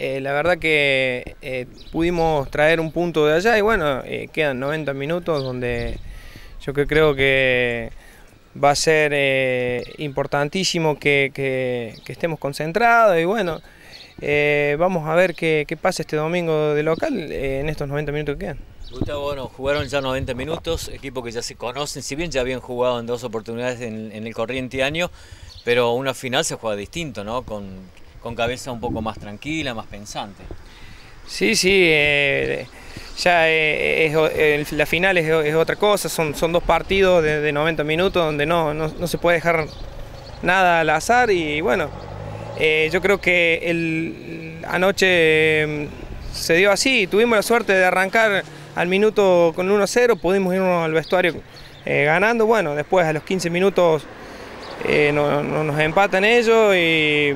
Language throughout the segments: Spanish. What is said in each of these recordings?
Eh, la verdad que eh, pudimos traer un punto de allá y bueno, eh, quedan 90 minutos donde yo que creo que va a ser importantísimo que, estemos concentrados y bueno, vamos a ver qué, qué, pasa este domingo de local en estos 90 minutos que quedan. Gustavo, bueno, jugaron ya 90 minutos, equipo que ya se conocen, si bien ya habían jugado en dos oportunidades en, en el corriente año, pero una final se juega distinto, ¿no? Con, con cabeza un poco más tranquila, más pensante. Sí, sí, eh, ya eh, la final es, otra cosa, son, son dos partidos de, 90 minutos donde no, no, se puede dejar nada al azar y bueno, eh, yo creo que anoche mm, se dio así, tuvimos la suerte de arrancar al minuto con 1-0, pudimos irnos al vestuario ganando, bueno, después a los 15 minutos no, nos empatan ellos y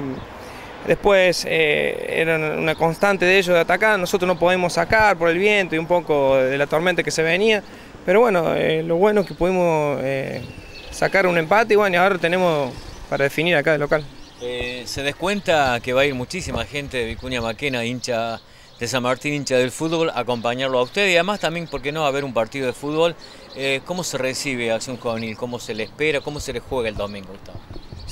Después eh, era una constante de ellos de atacar, nosotros no podemos sacar por el viento y un poco de la tormenta que se venía, pero bueno, eh, lo bueno es que pudimos eh, sacar un empate y bueno, ahora tenemos para definir acá de local. se descuenta que va a ir muchísima gente de Vicuña Maquena, hincha de San Martín, hincha del fútbol, a acompañarlo a usted y además también, ¿por qué no?, a ver un partido de fútbol. ¿Cómo se recibe Acción Juvenil? ¿Cómo se le espera? ¿Cómo se le juega el domingo, Gustavo?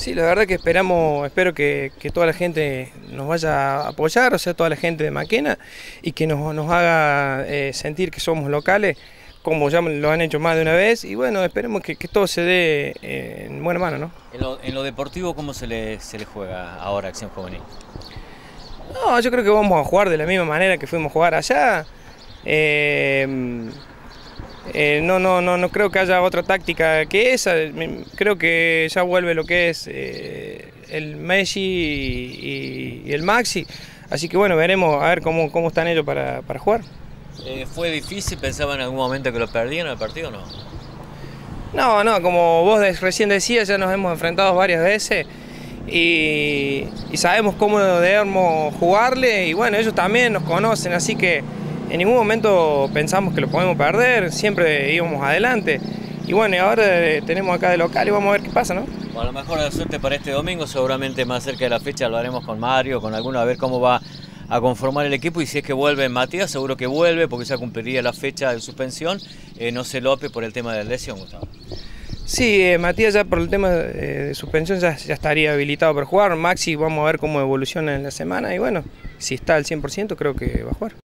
Sí, la verdad que esperamos, espero que, toda la gente nos vaya a apoyar, o sea, toda la gente de Maquena, y que nos, haga eh, sentir que somos locales, como ya lo han hecho más de una vez, y bueno, esperemos que, todo se dé eh, en buena mano, ¿no? En lo, deportivo, ¿cómo se le, se le juega ahora Acción Juvenil? No, yo creo que vamos a jugar de la misma manera que fuimos a jugar allá. Eh, eh, no, no, no, no creo que haya otra táctica que esa. Creo que ya vuelve lo que es eh, el Messi y, el Maxi. Así que bueno, veremos a ver cómo, cómo están ellos para, jugar. Eh, ¿Fue difícil? ¿Pensaba en algún momento que lo perdían el partido o no? No, no, como vos recién decías, ya nos hemos enfrentado varias veces y, y sabemos cómo debemos jugarle y bueno, ellos también nos conocen, así que en ningún momento pensamos que lo podemos perder, siempre íbamos adelante. Y bueno, y ahora tenemos acá de local y vamos a ver qué pasa, ¿no? a lo mejor la suerte para este domingo, seguramente más cerca de la fecha lo haremos con Mario, con alguno, a ver cómo va a conformar el equipo y si es que vuelve Matías, seguro que vuelve porque ya cumpliría la fecha de suspensión, eh, no se lope por el tema de la lesión, Gustavo. Sí, eh, Matías ya por el tema de, suspensión ya, ya, estaría habilitado para jugar, Maxi vamos a ver cómo evoluciona en la semana y bueno, si está al 100% creo que va a jugar.